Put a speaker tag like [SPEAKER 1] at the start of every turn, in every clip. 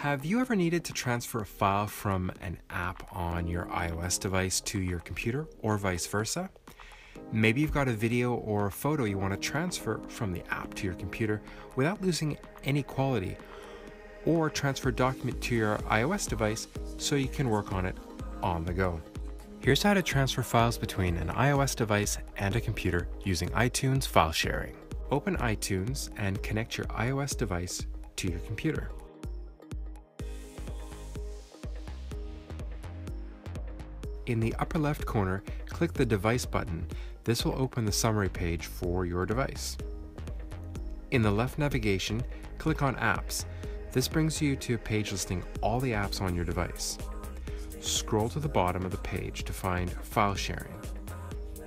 [SPEAKER 1] Have you ever needed to transfer a file from an app on your iOS device to your computer or vice versa? Maybe you've got a video or a photo you want to transfer from the app to your computer without losing any quality, or transfer a document to your iOS device so you can work on it on the go. Here's how to transfer files between an iOS device and a computer using iTunes file sharing. Open iTunes and connect your iOS device to your computer. In the upper left corner, click the Device button. This will open the summary page for your device. In the left navigation, click on Apps. This brings you to a page listing all the apps on your device. Scroll to the bottom of the page to find File Sharing.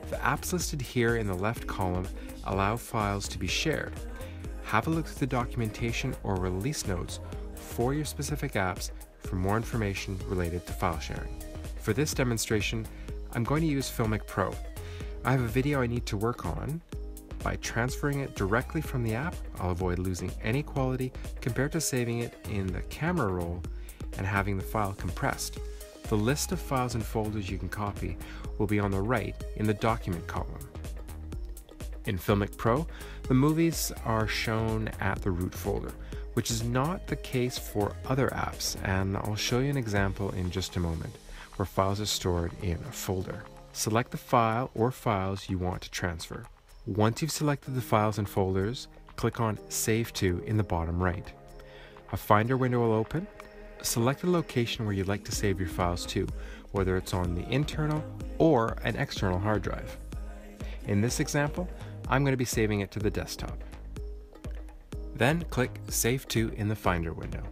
[SPEAKER 1] The apps listed here in the left column allow files to be shared. Have a look at the documentation or release notes for your specific apps for more information related to file sharing. For this demonstration, I'm going to use Filmic Pro. I have a video I need to work on. By transferring it directly from the app, I'll avoid losing any quality compared to saving it in the camera roll and having the file compressed. The list of files and folders you can copy will be on the right in the document column. In Filmic Pro, the movies are shown at the root folder, which is not the case for other apps, and I'll show you an example in just a moment where files are stored in a folder. Select the file or files you want to transfer. Once you've selected the files and folders, click on Save To in the bottom right. A Finder window will open. Select the location where you'd like to save your files to, whether it's on the internal or an external hard drive. In this example, I'm going to be saving it to the desktop. Then click Save To in the Finder window.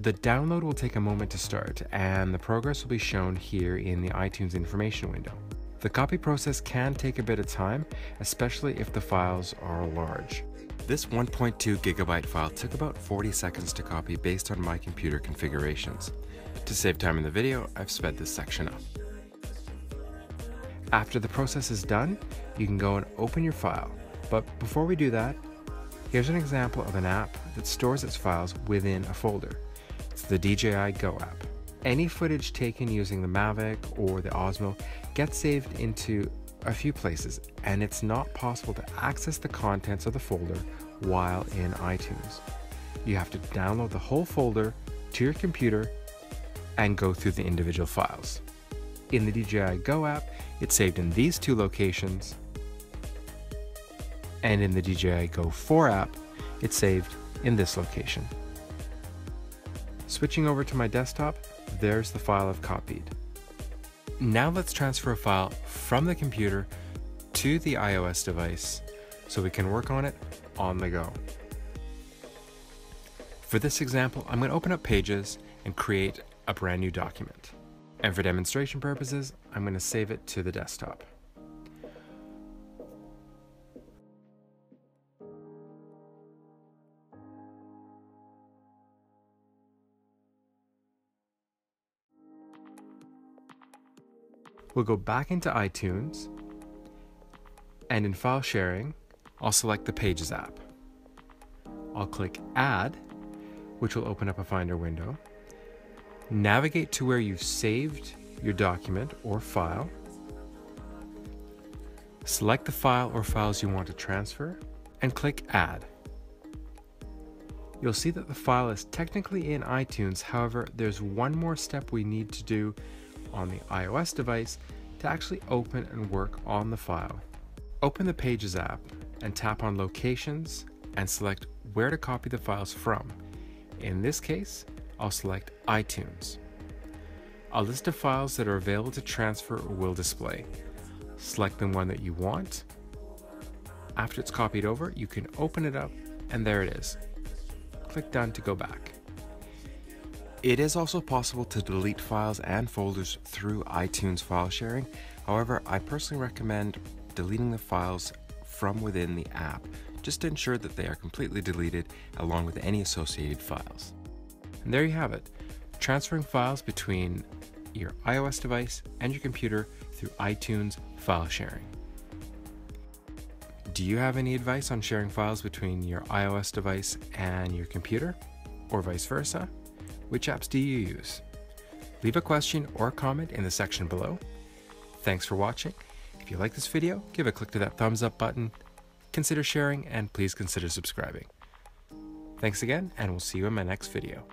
[SPEAKER 1] The download will take a moment to start, and the progress will be shown here in the iTunes information window. The copy process can take a bit of time, especially if the files are large. This 1.2 gigabyte file took about 40 seconds to copy based on my computer configurations. To save time in the video, I've sped this section up. After the process is done, you can go and open your file. But before we do that, here's an example of an app that stores its files within a folder. The DJI Go app. Any footage taken using the Mavic or the Osmo gets saved into a few places, and it's not possible to access the contents of the folder while in iTunes. You have to download the whole folder to your computer and go through the individual files. In the DJI Go app, it's saved in these two locations, and in the DJI Go 4 app, it's saved in this location. Switching over to my desktop, there's the file I've copied. Now let's transfer a file from the computer to the iOS device so we can work on it on the go. For this example, I'm going to open up Pages and create a brand new document. And for demonstration purposes, I'm going to save it to the desktop. We'll go back into iTunes, and in File Sharing, I'll select the Pages app. I'll click Add, which will open up a Finder window. Navigate to where you've saved your document or file. Select the file or files you want to transfer, and click Add. You'll see that the file is technically in iTunes, however, there's one more step we need to do on the iOS device to actually open and work on the file. Open the Pages app and tap on Locations and select where to copy the files from. In this case, I'll select iTunes. A list of files that are available to transfer will display. Select the one that you want. After it's copied over, you can open it up and there it is. Click Done to go back. It is also possible to delete files and folders through iTunes file sharing. However, I personally recommend deleting the files from within the app just to ensure that they are completely deleted along with any associated files. And there you have it, transferring files between your iOS device and your computer through iTunes file sharing. Do you have any advice on sharing files between your iOS device and your computer, or vice versa? Which apps do you use? Leave a question or comment in the section below. Thanks for watching. If you like this video, give a click to that thumbs up button, consider sharing, and please consider subscribing. Thanks again, and we'll see you in my next video.